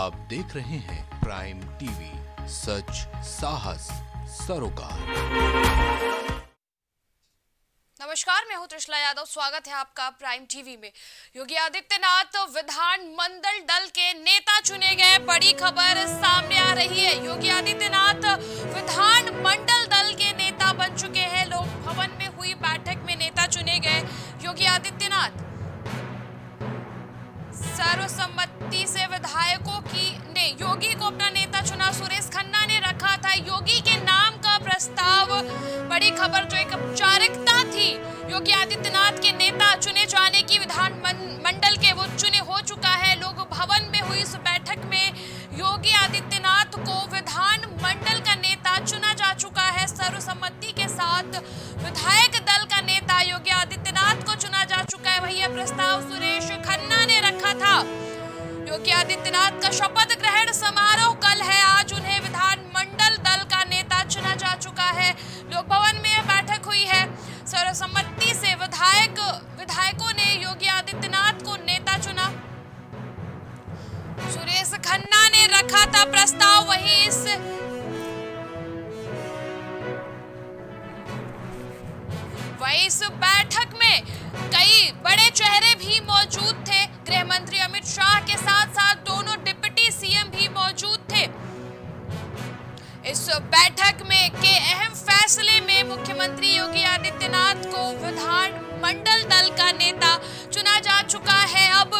आप देख रहे हैं प्राइम टीवी सच, साहस, सरोकार। नमस्कार, मैं हूँ त्रिशला यादव, स्वागत है आपका प्राइम टीवी में। योगी आदित्यनाथ विधान मंडल दल के नेता चुने गए, बड़ी खबर सामने आ रही है। योगी आदित्यनाथ विधान मंडल दल के नेता बन चुके हैं। लोक भवन में हुई बैठक में नेता चुने गए योगी आदित्यनाथ। सर्वसम्मति योगी को अपना नेता चुना। सुरेश खन्ना ने रखा था योगी के नाम का प्रस्ताव। बड़ी खबर जो एक औपचारिकता थी। योगी आदित्यनाथ के नेता चुने जाने की विधान मंडल के वो चुने योगी आदित्यनाथ का शपथ ग्रहण समारोह कल है। आज उन्हें विधान मंडल दल का नेता चुना जा चुका है। लोक भवन में यह बैठक हुई है। सर्वसम्मति से विधायक, विधायकों ने योगी आदित्यनाथ को नेता चुना। सुरेश खन्ना ने रखा था प्रस्ताव, वही इस वही इस बैठक में कई बड़े चेहरे भी मौजूद थे। गृह मंत्री अमित शाह के साथ साथ दोनों डिप्टी सीएम भी मौजूद थे। इस बैठक में के अहम फैसले में मुख्यमंत्री योगी आदित्यनाथ को विधान मंडल दल का नेता चुना जा चुका है। अब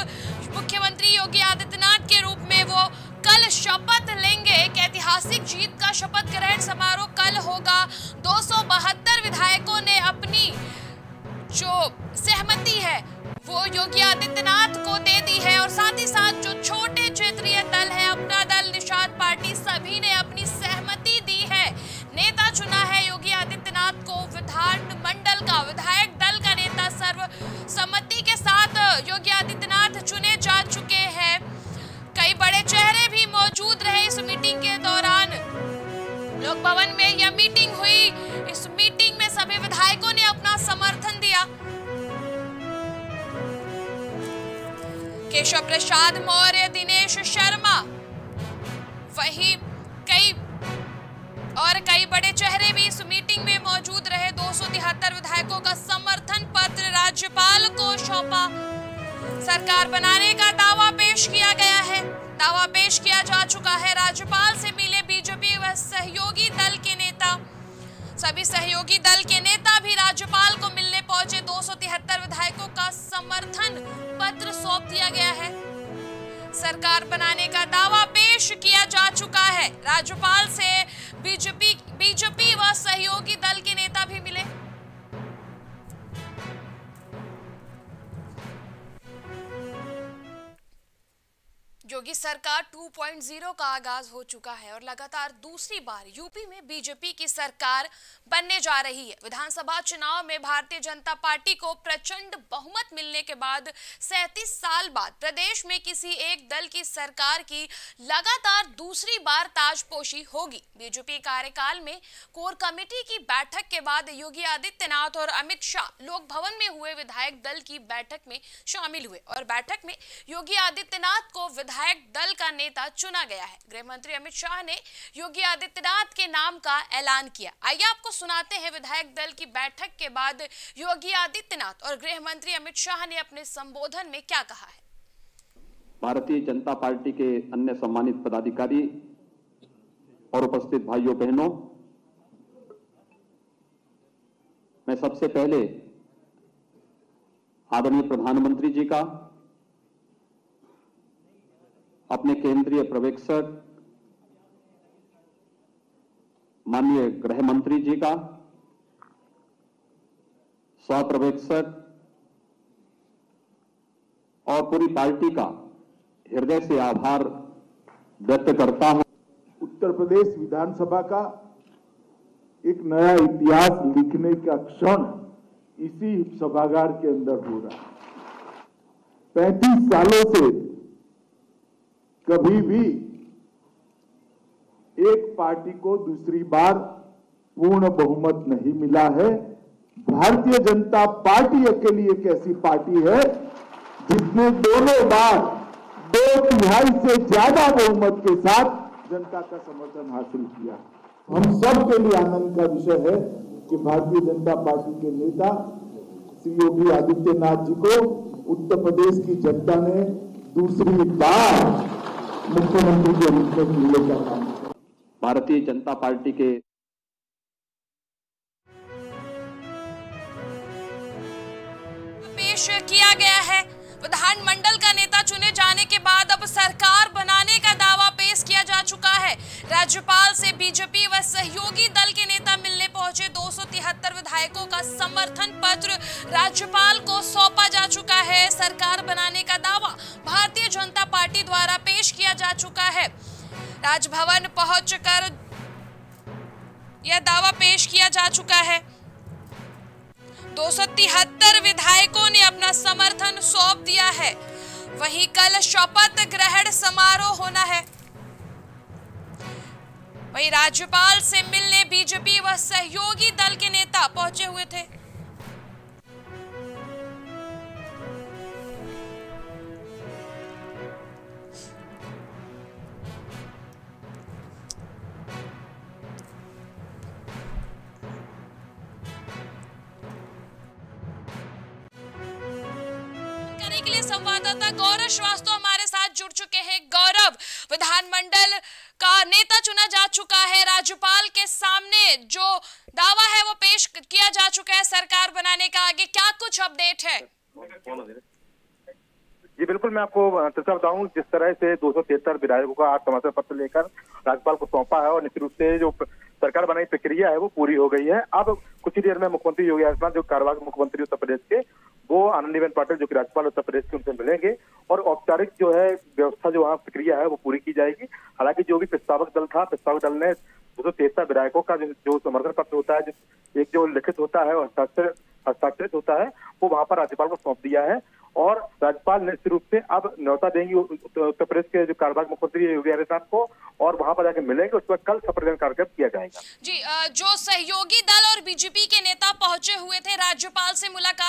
मुख्यमंत्री योगी आदित्यनाथ के रूप में वो कल शपथ लेंगे। एक ऐतिहासिक जीत का शपथ ग्रहण समारोह कल होगा। दो सौ बहत्तर विधायकों ने अपनी जो सहमति है, वो योगी आदित्यनाथ को दी है और साथ ही साथ जो छोटे सरकार बनाने का दावा पेश किया गया है। दावा पेश किया जा चुका है। राज्यपाल से मिले बीजेपी व सहयोगी दल के नेता। सभी सहयोगी दल के नेता भी राज्यपाल को मिलने पहुँचे। दो सौ तिहत्तर विधायकों का समर्थन पत्र सौंप दिया गया है। सरकार बनाने का दावा पेश किया जा चुका है। राज्यपाल से बीजेपी बीजेपी व सहयोगी दल के नेता भी योगी सरकार 2.0 का आगाज़ हो चुका है और लगातार दूसरी बार यूपी में बीजेपी की सरकार बनने जा रही है। विधानसभा चुनाव में भारतीय जनता पार्टी को प्रचंड बहुमत मिलने के बाद सैतीस साल बाद प्रदेश में किसी एक दल की सरकार की लगातार दूसरी बार ताजपोशी होगी। बीजेपी कार्यकाल में कोर कमेटी की बैठक के बाद योगी आदित्यनाथ और अमित शाह लोक भवन में हुए विधायक दल की बैठक में शामिल हुए और बैठक में योगी आदित्यनाथ को विधायक विधायक दल का नेता चुना गया है। गृह मंत्री अमित शाह ने योगी आदित्यनाथ के नाम का ऐलान किया। आइए आपको सुनाते हैं विधायक दल की बैठक के बाद योगी आदित्यनाथ और गृह मंत्री अमित शाह ने अपने संबोधन में क्या कहा है। भारतीय जनता पार्टी के अन्य सम्मानित पदाधिकारी और उपस्थित भाइयों, बहनों, मैं सबसे पहले आदरणीय प्रधानमंत्री जी का अपने केंद्रीय पर्यवेक्षक माननीय गृह मंत्री जी का स्वपर्यवेक्षक और पूरी पार्टी का हृदय से आभार व्यक्त करता हूँ। उत्तर प्रदेश विधानसभा का एक नया इतिहास लिखने का क्षण इसी सभागार के अंदर हो रहा है। पैंतीस सालों से कभी भी एक पार्टी को दूसरी बार पूर्ण बहुमत नहीं मिला है। भारतीय जनता पार्टी अकेली एक ऐसी पार्टी है? जिसने दोनों बार दो तिहाई से ज़्यादा बहुमत के साथ जनता का समर्थन हासिल किया। हम सब के लिए आनंद का विषय है कि भारतीय जनता पार्टी के नेता श्री योगी आदित्यनाथ जी को उत्तर प्रदेश की जनता ने दूसरी बार मुख्यमंत्री के रूप में मिलने का काम भारतीय जनता पार्टी के पेश किया गया है। विधानमंडल का नेता चुने जाने के बाद अब सरकार बनाने का दावा पेश किया जा चुका है। राज्यपाल से बीजेपी व सहयोगी दल के नेता मिलने पहुँचे दो सौ तिहत्तर विधायकों का समर्थन पत्र राज्यपाल को सौंपा जा चुका है। सरकार बनाने का दावा भारतीय जनता पार्टी द्वारा पेश किया जा चुका है। राजभवन पहुंचकर यह दावा पेश किया जा चुका है। दो सौ तिहत्तर विधायकों ने अपना समर्थन सौंप दिया है। वहीं कल शपथ ग्रहण समारोह होना है। वहीं राज्यपाल से मिलने बीजेपी व सहयोगी दल के नेता पहुँचे हुए थे। संवाददाता गौरव श्रीवास्तव हमारे साथ जुड़ चुके हैं। गौरव, विधानमंडल का नेता चुना जा चुका है। राज्यपाल के सामने जो दावा है वो पेश किया जा चुका है सरकार बनाने का। आगे क्या कुछ अपडेट है? जी, बिल्कुल मैं आपको चर्चा बताऊँ, जिस तरह से दो सौ तिहत्तर विधायकों का आज समर्थन पत्र लेकर राज्यपाल को सौंपा है और निश्चित रूप से जो सरकार बनाई प्रक्रिया है वो पूरी हो गई है। अब कुछ ही देर में मुख्यमंत्री योगी आदित्यनाथ, जो कार्यवाहक मुख्यमंत्री उत्तर प्रदेश के वो आनंदीबेन पाटिल जो कि राज्यपाल उत्तर प्रदेश के उनसे मिलेंगे और औपचारिक जो है व्यवस्था जो वहाँ प्रक्रिया है वो पूरी की जाएगी। हालाँकि जो भी प्रस्तावक दल था प्रस्तावक दल ने दो सौ तिहत्तर विधायकों का जो, समर्थन पत्र होता है एक जो लिखित होता है और हस्ताक्षर हस्ताक्षरित होता है वो वहाँ पर राज्यपाल को सौंप दिया है और राज्यपाल निश्चित रूप से अब न्यौता देंगी उत्तर प्रदेश के जो कार्यवाहक मुख्यमंत्री योगी आदित्यनाथ को और वहाँ पर जाकर मिलेंगे। उसके बाद कल शपथ कार्यक्रम किया जाएगा। जी जो सहयोगी दल और बीजेपी के नेता पहुँचे हुए थे राज्यपाल से मुलाकात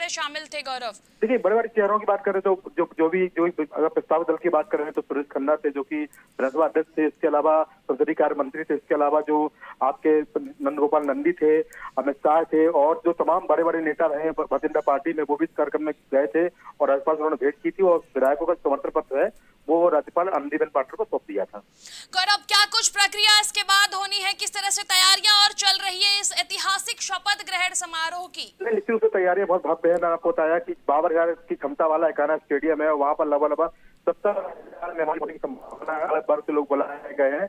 चेहरे शामिल थे, गौरव? देखिए बड़े बड़े चेहरों की बात करें तो जो जो भी, जो अगर प्रस्ताव दल की बात करें तो सुरेश खन्ना थे, जो कि विधानसभा अध्यक्ष थे, इसके अलावा संसदीय कार्य मंत्री थे, इसके अलावा जो आपके नंद गोपाल नंदी थे, अमित शाह थे, और जो तमाम बड़े बड़े नेता रहे भारतीय जनता पार्टी में, वो भी इस कार्यक्रम में गए थे, और राज्यपाल से उन्होंने भेंट की थी, और विधायकों का समर्थन पत्र है राज्यपाल आनंदीबेन पाटिल को सौंप दिया था। अब क्या कुछ प्रक्रिया इसके बाद होनी है? किस तरह से तैयारियाँ और चल रही है इस ऐतिहासिक शपथ ग्रहण समारोह की? निश्चित रूप से तैयारियाँ बहुत भव्य है। मैंने आपको बताया की बाबर की क्षमता वाला एकाना स्टेडियम है वहाँ पर लगभग लगभग सत्तर मेहमान होने की संभावना है। अलग वर्ग से लोग बुलाए गए हैं।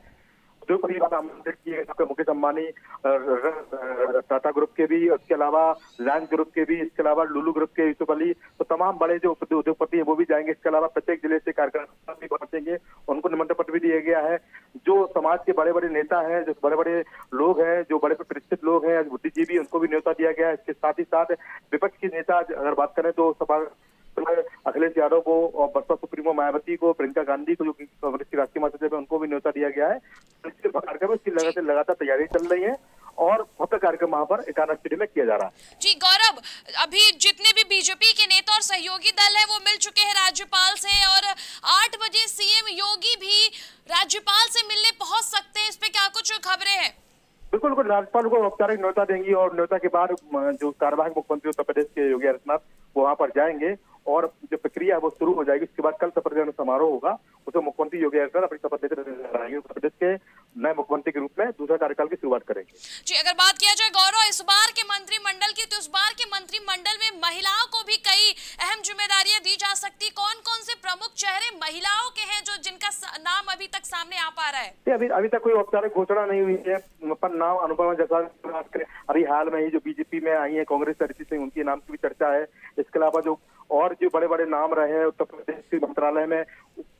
जो परिवार आमंत्रित किए गए सबके मुख्य सम्मानी टाटा ग्रुप के भी, उसके अलावा रिलायंस ग्रुप के भी, इसके अलावा लुलू ग्रुप के, यूसुफ अली तो तमाम बड़े जो उद्योगपति हैं वो भी जाएँगे। इसके अलावा प्रत्येक ज़िले से कार्यकर्ता भी पहुँचेंगे, उनको निमंत्रण पत्र भी दिया गया है। जो समाज के बड़े बड़े नेता हैं, जो बड़े बड़े लोग हैं, जो बड़े प्रतिष्ठित लोग हैं, बुद्धिजीवी, उनको भी न्योता दिया गया है। इसके साथ ही साथ विपक्ष के नेता, अगर बात करें तो सभा अखिलेश यादव को और बसपा सुप्रीमो मायावती को प्रियंका गांधी को जो कांग्रेस की राष्ट्रीय महासचिव है उनको भी न्योता दिया गया है। कार्यक्रम इसकी लगातार लगातार तैयारी चल रही है और भव्य कार्यक्रम वहाँ पर एकाना स्टेडियम में किया जा रहा है। जी गौरव अभी जितने भी बीजेपी के नेता और सहयोगी दल है वो मिल चुके हैं राज्यपाल से और आठ बजे सीएम योगी भी राज्यपाल से मिलने पहुँच सकते हैं। इस पे क्या कुछ खबरें हैं? बिल्कुल बिल्कुल राज्यपाल को औपचारिक न्योता देंगी और न्योता के बाद जो कार्यवाहक मुख्यमंत्री उत्तर प्रदेश के योगी आदित्यनाथ वहाँ पर जाएँगे। और जो प्रक्रिया है वो शुरू हो जाएगी। उसके बाद कल शपथ ग्रहण समारोह होगा। उसमें मुख्यमंत्री योगी आदित्यनाथ अपनी शपथ लेकर आएँगे। उत्तर प्रदेश के नए मुख्यमंत्री के रूप में दूसरा कार्यकाल की शुरुआत करेंगे। जी अगर बात किया जाए गौरव इस बार के मंत्रिमंडल की तो इस बार के मंत्रिमंडल में महिलाओं को भी कई अहम जिम्मेदारियाँ दी जा सकती। कौन कौन से प्रमुख चेहरे महिलाओं के हैं जो जिनका नाम अभी तक सामने आ पा रहा है? अभी अभी तक कोई औपचारिक घोषणा नहीं हुई है। पर नाम अनुपमा जैसा अभी हाल में ही जो बीजेपी में आई है कांग्रेस ऋषि सिंह उनके नाम की भी चर्चा है। इसके अलावा जो और जो बड़े बड़े नाम रहे हैं, उत्तर प्रदेश के मंत्रालय में,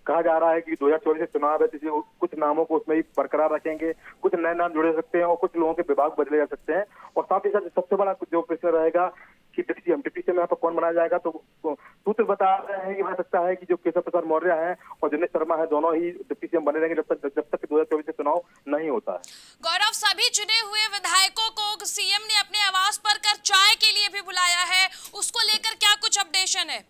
कहा जा रहा है कि दो हज़ार चौबीस से चुनाव है, जिसे कुछ नामों को उसमें ही बरकरार रखेंगे, कुछ नए नाम जुड़े सकते हैं और कुछ लोगों के विभाग बदले जा सकते हैं। और साथ ही साथ सबसे बड़ा जो प्रश्न रहेगा कि डिप्टी डिप्टी यहाँ पर कौन बनाया जाएगा तो सूत्र बता रहे हैं कि हो सकता है कि जो केशव प्रसाद मौर्य है और दिनेश शर्मा है, दोनों ही डिप्टी सीएम बने रहेंगे जब तक जब तक दो हज़ार चुनाव नहीं होता है। गौरव, सभी चुने हुए विधायकों को सीएम ने अपने आवास पर कर चाय के लिए भी बुलाया है। उसको लेकर क्या कुछ अपडेशन है?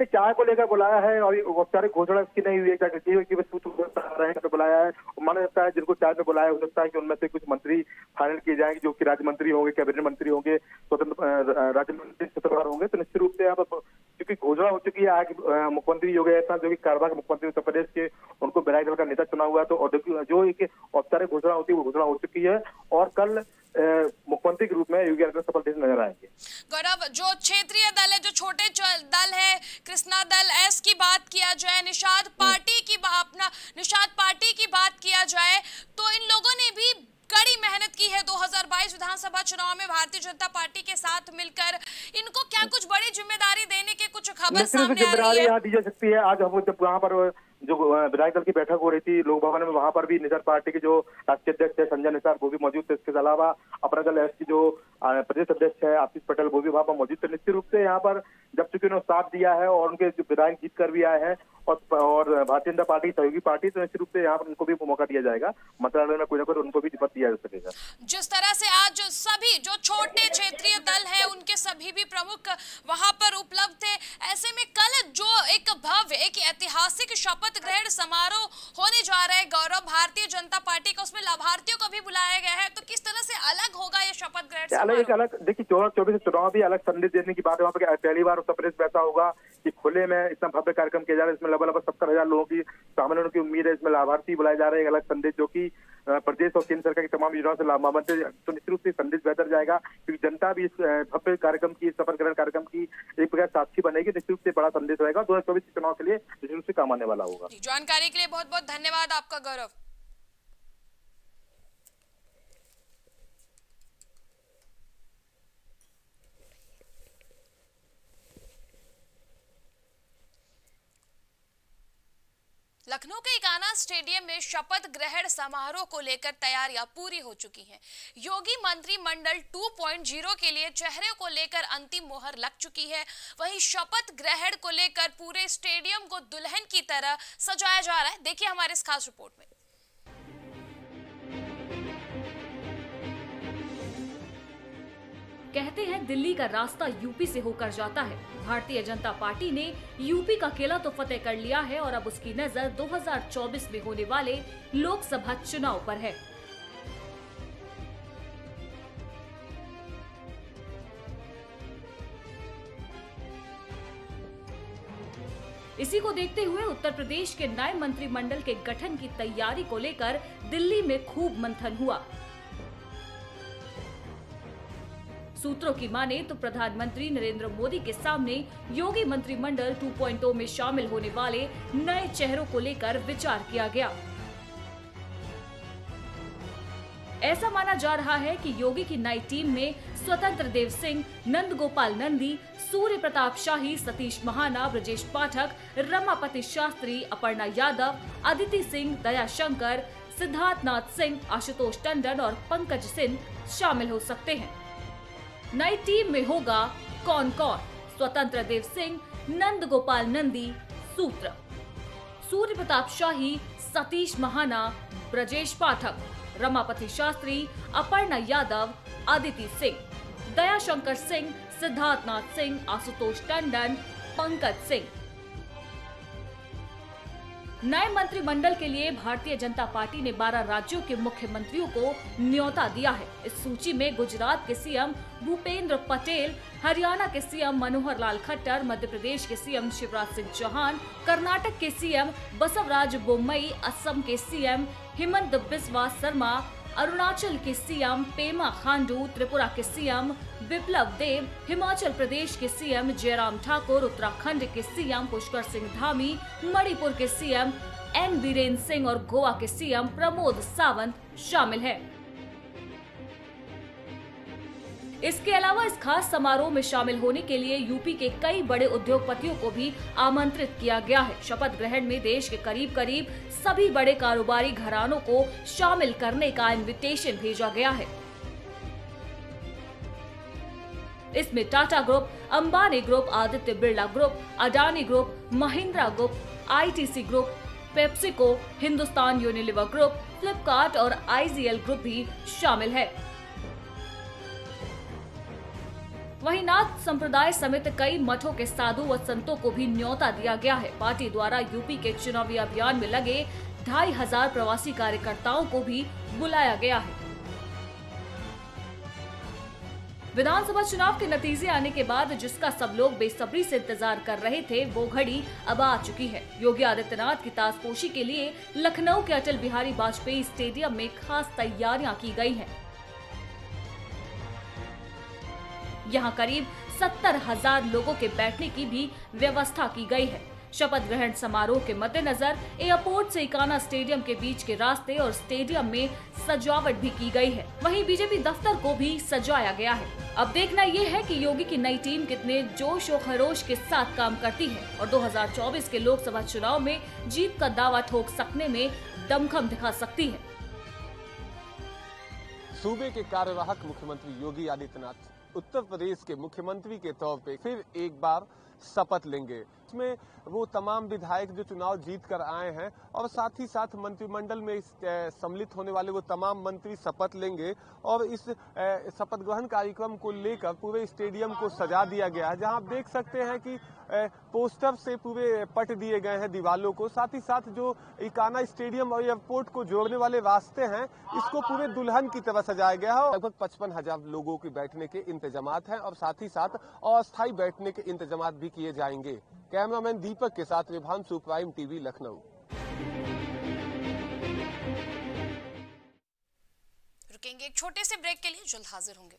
ने चाय को लेकर बुलाया है और औपचारिक घोषणा इसकी नहीं हुई है, क्या बुलाया है। माना जाता है जिनको चाय में बुलाया हो सकता है कि उनमें से कुछ मंत्री फाइनल किए जाएँगे, जो कि राज्य मंत्री होंगे, कैबिनेट मंत्री होंगे, स्वतंत्र राज्य मंत्री शुक्रवार होंगे तो निश्चित रूप से यहाँ पर क्योंकि घोषणा हो चुकी है, आज मुख्यमंत्री योगी आदित्यनाथ, जो कि कारवा के मुख्यमंत्री उत्तर प्रदेश के, उनको विधायक दल का नेता चुना हुआ है तो जो एक औपचारिक घोषणा होती है, वो घोषणा हो चुकी है। और कल मुख्यमंत्री के रूप में योगी आदित्यनाथ सफल नज़र आएँगे। गौरव जो क्षेत्रीय दल है जो छोटे दल है कृष्णा दल एस की बात किया जाए निषाद पार्टी की अपना निषाद पार्टी की बात किया जाए तो इन लोगों ने भी कड़ी मेहनत की है 2022 विधानसभा चुनाव में भारतीय जनता पार्टी के साथ मिलकर। इनको क्या कुछ बड़ी ज़िम्मेदारी देने के कुछ खबर सामने आ रही है? दी जा सकती है आज हम जब वहाँ पर जो विधायक दल की बैठक हो रही थी लोक भवन में वहाँ पर भी निसार पार्टी के जो राष्ट्रीय अध्यक्ष थे संजय निसार वो भी मौजूद थे। इसके अलावा अपना दल एस की जो प्रदेश अध्यक्ष है आशीष पटेल, वो भी वहाँ पर मौजूद थे। निश्चित रूप से यहाँ पर जब चूँकि उन्होंने साथ दिया है और उनके जो विधायक जीत कर भी आए हैं और और भारतीय जनता पार्टी सहयोगी पार्टी तो निश्चित रूप से यहाँ पर उनको भी मौका दिया जाएगा। मंत्रालय में कोई ना कोई उनको भी पद दिया जा सकेगा। जिस तरह से आज सभी जो छोटे क्षेत्रीय दल है उनके सभी भी प्रमुख वहाँ पर उपलब्ध थे ऐसे में कल जो एक भव्य एक ऐतिहासिक शपथ ग्रहण समारोह होने जा रहा है गौरव भारतीय जनता पार्टी का उसमें लाभार्थियों को भी बुलाया गया है तो किस तरह से अलग होगा ये शपथ ग्रहण अलग एक अलग देखिए चौबीस चुनाव भी अलग संदेश देने की बात है वहाँ पर पहली बार उत्तर प्रदेश ऐसा होगा कि खुले में इतना भव्य कार्यक्रम किया जा रहा है, इसमें लगभग लगभग सत्तर हज़ार लोगों की होने की उम्मीद है, इसमें लाभार्थी बुलाए जा रहे हैं, अलग संदेश जो कि प्रदेश और केंद्र सरकार की तमाम योजनाओं से लाभान्वित तो निश्चित रूप से संदेश बेहतर जाएगा, क्योंकि जनता भी इस भव्य कार्यक्रम की सफ़र ग्रहण कार्यक्रम की एक प्रकार साक्षी बनेगी। निश्चित रूप से बड़ा संदेश रहेगा। दो हज़ार चौबीस चुनाव के लिए निश्चित रूप से काम आने वाला होगा। जानकारी के लिए बहुत बहुत धन्यवाद आपका गौरव। लखनऊ के इकाना स्टेडियम में शपथ ग्रहण समारोह को लेकर तैयारियाँ पूरी हो चुकी हैं। योगी मंत्रिमंडल 2.0 के लिए चेहरे को लेकर अंतिम मोहर लग चुकी है। वहीं शपथ ग्रहण को लेकर पूरे स्टेडियम को दुल्हन की तरह सजाया जा रहा है। देखिए हमारे इस खास रिपोर्ट में। कहते हैं दिल्ली का रास्ता यूपी से होकर जाता है। भारतीय जनता पार्टी ने यूपी का किला तो फतेह कर लिया है और अब उसकी नज़र 2024 में होने वाले लोकसभा चुनाव पर है। इसी को देखते हुए उत्तर प्रदेश के नए मंत्रिमंडल के गठन की तैयारी को लेकर दिल्ली में खूब मंथन हुआ। सूत्रों की माने तो प्रधानमंत्री नरेंद्र मोदी के सामने योगी मंत्रिमंडल 2.0 में शामिल होने वाले नए चेहरों को लेकर विचार किया गया। ऐसा माना जा रहा है कि योगी की नई टीम में स्वतंत्र देव सिंह, नंद गोपाल नंदी, सूर्य प्रताप शाही, सतीश महाना, ब्रजेश पाठक, रमापति शास्त्री, अपर्णा यादव, अदिति सिंह, दया शंकर सिद्धार्थ सिंह, आशुतोष टंडन और पंकज सिंह शामिल हो सकते हैं। नई टीम में होगा कौन कौन? स्वतंत्र देव सिंह, नंद गोपाल नंदी, सूत्र। सूर्य प्रताप शाही, सतीश महाना, ब्रजेश पाठक। रमापति शास्त्री, अपर्णा यादव, आदिति सिंह। दयाशंकर सिंह, सिद्धार्थनाथ सिंह, आशुतोष टंडन, पंकज सिंह। नए मंत्रिमंडल के लिए भारतीय जनता पार्टी ने 12 राज्यों के मुख्यमंत्रियों को न्योता दिया है। इस सूची में गुजरात के सीएम भूपेंद्र पटेल, हरियाणा के सीएम मनोहर लाल खट्टर मध्य प्रदेश के सीएम शिवराज सिंह चौहान, कर्नाटक के सीएम बसवराज बोम्मई, असम के सीएम हेमंत बिस्वा शर्मा अरुणाचल के सीएम पेमा खांडू, त्रिपुरा के सीएम विप्लव देव, हिमाचल प्रदेश के सीएम जयराम ठाकुर, उत्तराखंड के सीएम पुष्कर सिंह धामी, मणिपुर के सीएम एन बीरेन्द्र सिंह और गोवा के सीएम प्रमोद सावंत शामिल हैं। इसके अलावा इस खास समारोह में शामिल होने के लिए यूपी के कई बड़े उद्योगपतियों को भी आमंत्रित किया गया है। शपथ ग्रहण में देश के करीब करीब सभी बड़े कारोबारी घरानों को शामिल करने का इनविटेशन भेजा गया है। इसमें Tata group, Ambani group, Aditya Birla group, Adani group, Mahindra group, ITC group, PepsiCo, Hindustan Unilever group, Flipkart और आईजीएल ग्रुप भी शामिल है। वहीं नाथ संप्रदाय समेत कई मठों के साधु व संतों को भी न्योता दिया गया है। पार्टी द्वारा यूपी के चुनावी अभियान में लगे ढाई हज़ार प्रवासी कार्यकर्ताओं को भी बुलाया गया है। विधानसभा चुनाव के नतीजे आने के बाद जिसका सब लोग बेसब्री से इंतज़ार कर रहे थे, वो घड़ी अब आ चुकी है। योगी आदित्यनाथ की ताजपोशी के लिए लखनऊ के अटल बिहारी वाजपेयी स्टेडियम में खास तैयारियाँ की गई हैं। यहाँ करीब सत्तर हज़ार लोगों के बैठने की भी व्यवस्था की गई है। शपथ ग्रहण समारोह के मद्देनजर एयरपोर्ट से इकाना स्टेडियम के बीच के रास्ते और स्टेडियम में सजावट भी की गई है। वहीं बीजेपी दफ्तर को भी सजाया गया है। अब देखना ये है कि योगी की नई टीम कितने जोश और खरोश के साथ काम करती है और 2024 के लोकसभा चुनाव में जीत का दावा ठोक सकने में दमखम दिखा सकती है। सूबे के कार्यवाहक मुख्यमंत्री योगी आदित्यनाथ उत्तर प्रदेश के मुख्यमंत्री के तौर पे फिर एक बार शपथ लेंगे। इसमें वो तमाम विधायक जो चुनाव जीत कर आए हैं और साथ ही साथ मंत्रिमंडल में सम्मिलित होने वाले वो तमाम मंत्री शपथ लेंगे और इस शपथ ग्रहण कार्यक्रम को लेकर पूरे स्टेडियम को सजा दिया गया है। जहाँ आप देख सकते हैं कि पोस्टर से पूरे पट दिए गए हैं दीवालों को। साथ ही साथ जो इकाना स्टेडियम और एयरपोर्ट को जोड़ने वाले रास्ते हैं, इसको पूरे दुल्हन की तरह सजाया गया है लगभग पचपन हज़ार लोगों के बैठने के इंतज़ाम हैं और साथ ही साथ अस्थायी बैठने के इंतज़ाम भी किए जाएँगे। कैमरामैन दीपक के साथ विभांशु प्राइम टीवी, लखनऊ। रुकेंगे एक छोटे से ब्रेक के लिए, जल्द हाजिर होंगे।